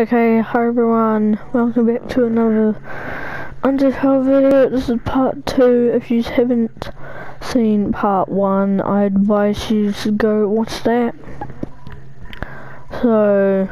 Okay, hi everyone, welcome back to another Undertale video. This is part 2. If you haven't seen part 1, I advise you to go watch that. So,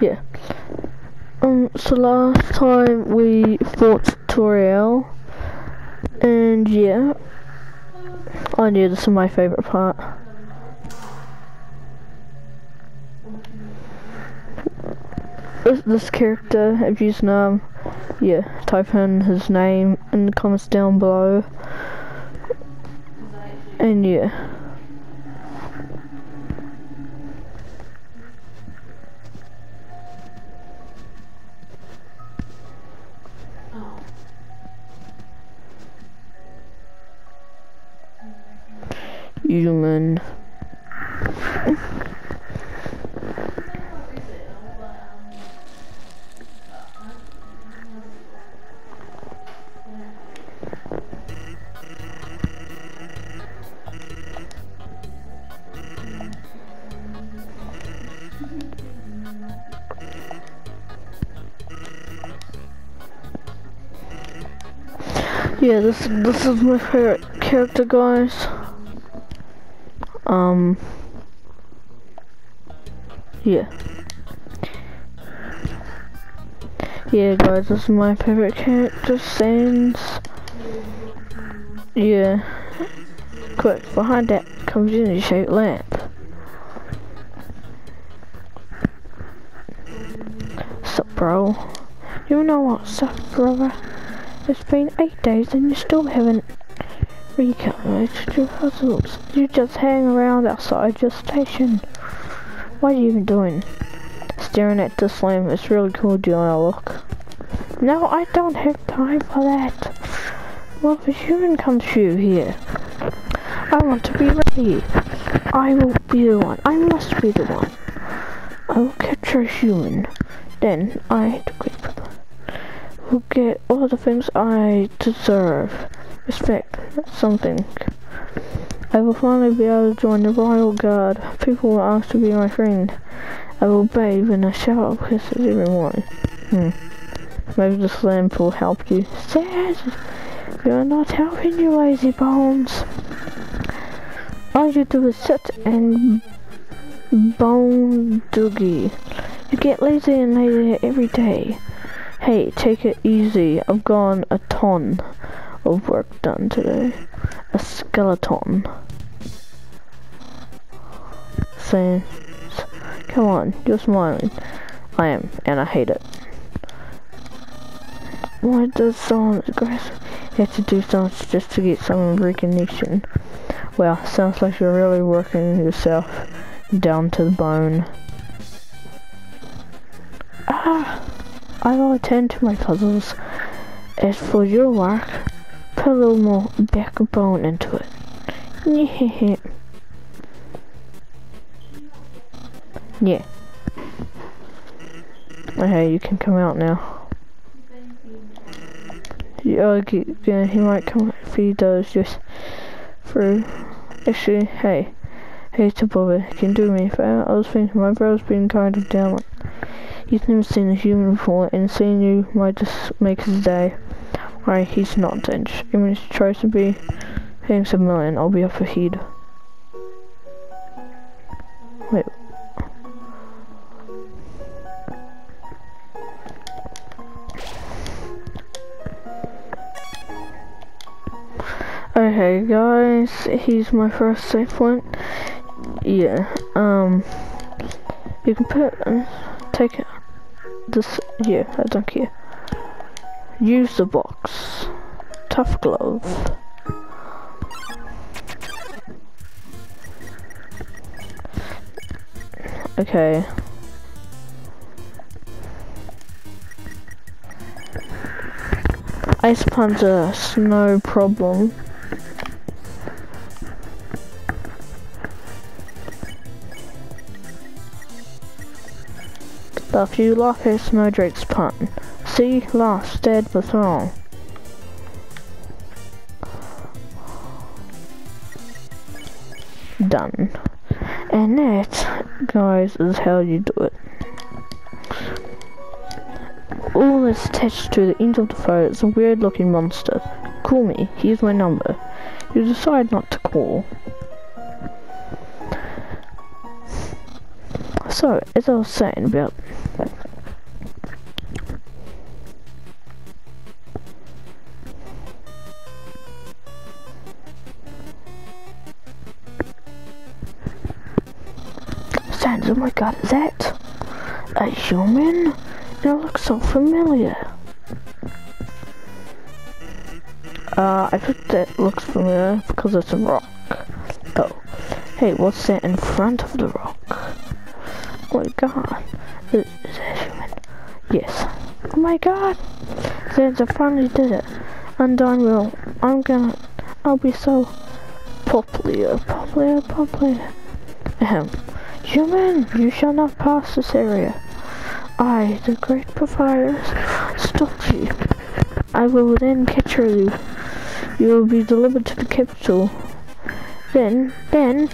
yeah. Um, so last time we fought Toriel, and yeah, I knew this is my favourite part. This, this character, if you know him, yeah, type in his name in the comments down below. And yeah. Human. Yeah, this this is my favorite character, guys. Um. Yeah. Yeah, guys, this is my favorite character, Sans. Yeah. Quick, behind that comes in shaped lamp. Sup, bro? You know what's up, brother? It's been eight days and you still haven't recalculated your puzzles. You just hang around outside your station. What are you even doing? Staring at this lamp. It's really cool, do you want to look? No, I don't have time for that. Well, if a human comes through here, I want to be ready. I will be the one. I must be the one. I will capture a human. Then I decree who get all the things I deserve. Respect, something. I will finally be able to join the Royal Guard. People will ask to be my friend. I will bathe in a shower of kisses every morning. Hmm. Maybe the lamp will help you. Sad! You're not helping you lazy bones. All you do is sit and bone doogie. You get lazy and lazier every day. Hey, take it easy. I've gone a ton of work done today. A skeleton. Saying, come on, you're smiling. I am, and I hate it. Why does someone have to do so much just to get some recognition? Well, sounds like you're really working yourself down to the bone. Ah! I will attend to my puzzles. As for your work, put a little more backbone into it. yeah. Okay, you can come out now. Yeah, yeah, he might come if he does just through. Actually, hey, hey, to bother, can do me a favor. I was thinking my brother's been kind of down He's never seen a human before, and seeing you might just make his day. Why, he's not dense. Even if he tries to be paying some million, I'll be up for heed. Wait. Okay guys, he's my first safe point. Yeah, um, you can put, uh, take it this, yeah, I don't care. Use the box. Tough glove. Okay. Ice Puncher, no problem. The few Lockhart Snowdrake's pun. See, lost, dead, but wrong. Done. And that, guys, is how you do it. all that's attached to the end of the phone is a weird looking monster. Call me, here's my number. You decide not to call. So, as I was saying about Oh my god, is that a human? It looks so familiar. Uh, I think that looks familiar because it's a rock. Oh. Hey, what's that in front of the rock? Oh my god. Is, is that human? Yes. Oh my god. Sans, I finally did it. Undyne will. I'm gonna... I'll be so popular, popular, popular. Ahem. Human, you shall not pass this area. I, the great provider, stop you. I will then capture you. You will be delivered to the capital. Then, then,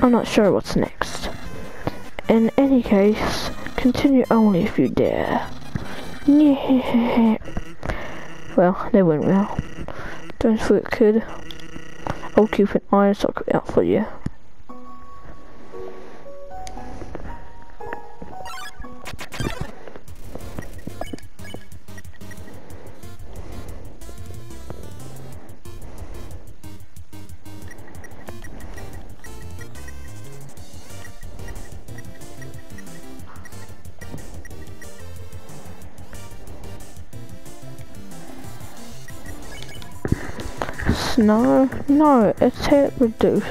I'm not sure what's next. In any case, continue only if you dare. well, they went well. Don't forget, kid. I'll keep an eye and sock out for you. No, no, it's hit reduce.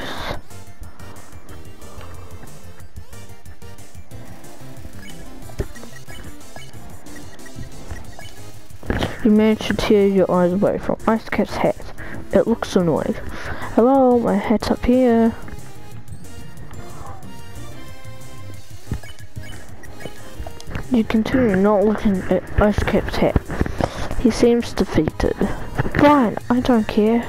You managed to tear your eyes away from Ice Cap's hat. It looks annoyed. Hello, my hat's up here. You continue not looking at Ice Cap's hat. He seems defeated. Fine, I don't care.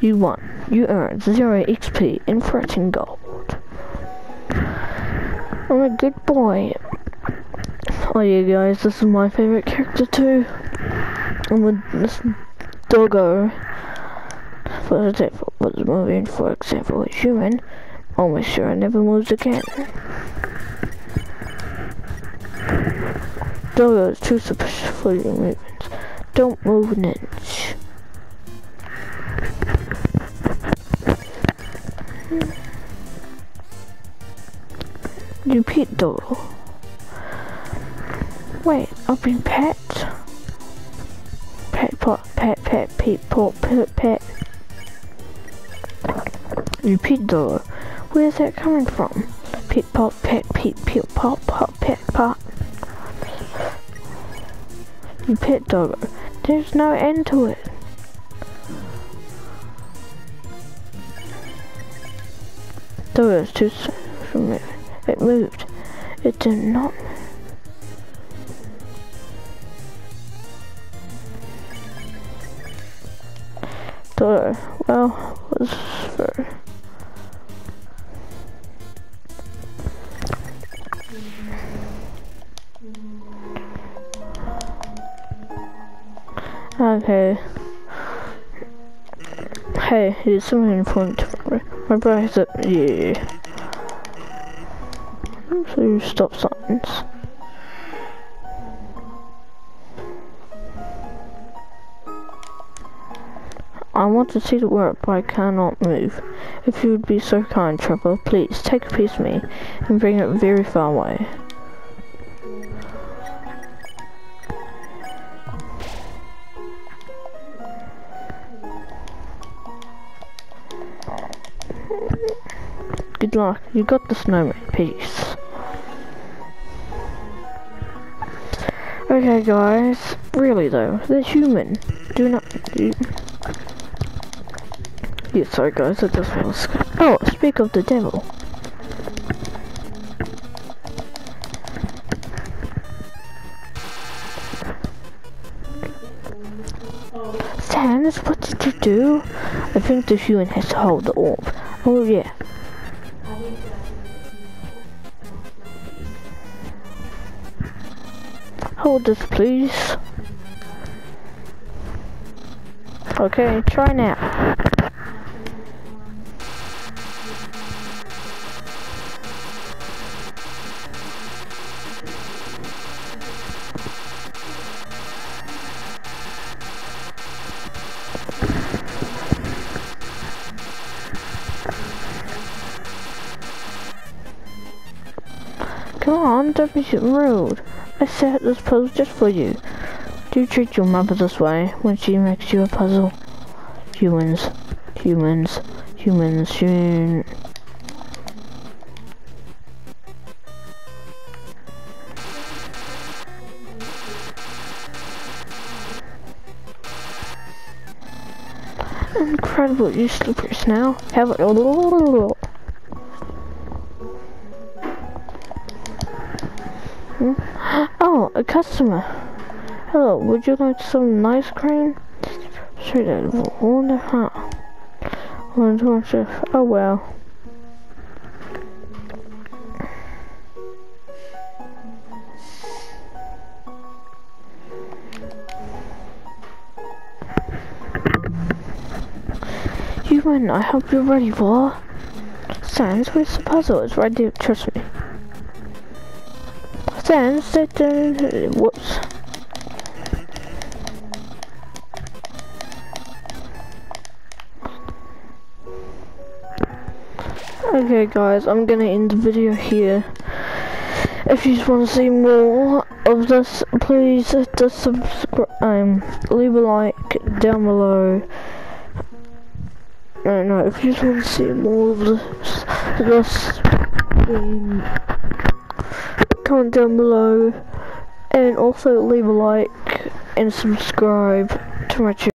You won. You earned 0 XP and Fretting Gold. I'm a good boy. Oh yeah guys, this is my favorite character too. I'm a this doggo. For example, was moving for example a human, almost sure I never moves again. Doggo is too suspicious for your movements. Don't move an You pet dog. Wait, I've pet. Pet pot, pet, pet, pet, pot, pet, pet. You pet dog. Where's that coming from? Pet pot, pet, pet, pet, pot, pot, pet, pot. You pet dog. There's no end to it. It too from it. Moved. It did not. Daughter, well, was for. Okay. Hey, here's something important. My up. Yeah. So stop signs. I want to see the work, but I cannot move. If you would be so kind, traveler, please take a piece of me and bring it very far away. Good luck. You got the snowman. Peace. Okay, guys. Really though, they're human. Do not. Do... Yeah, sorry, guys. I just was. Oh, speak of the devil. Sans, what did you do? I think the human has to hold the orb. Oh yeah. This, please. Okay, try now. Come on, don't be rude. I set this puzzle just for you. Do treat your mother this way when she makes you a puzzle? Humans, humans, humans, humans. Incredible, you slippers now. Have a little. Hmm? A customer. Hello, would you like some nice cream? Sure, that wonder how. Oh well. You win, I hope you're ready for. Sans, where's the puzzle? It's right trust me. Sans, whoops. Okay guys, I'm gonna end the video here. If you just want to see more of this, please just subscribe, um, leave a like down below. No, no, if you just want to see more of this, just um, comment down below and also leave a like and subscribe to my channel.